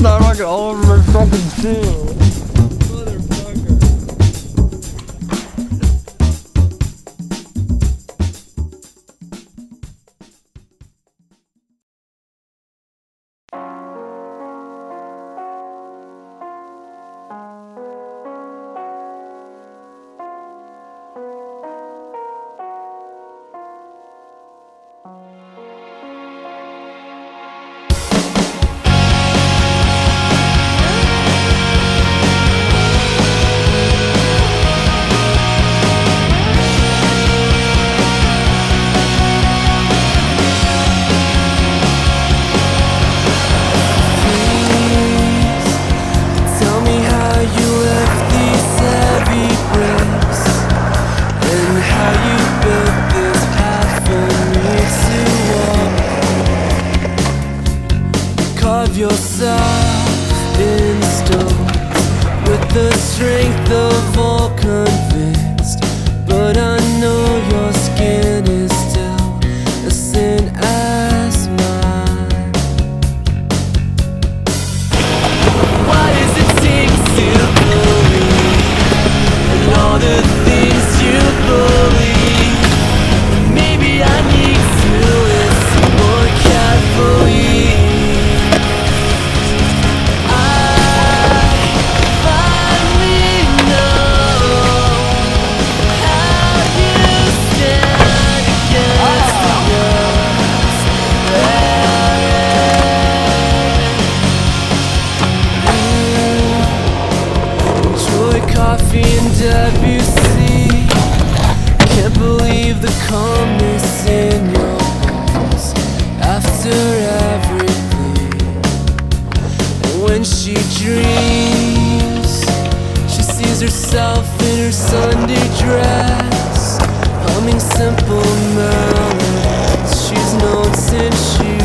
Snot rocket all over my fucking shoe. When she dreams She sees herself in her Sunday dress Humming simple melodies. She's known since she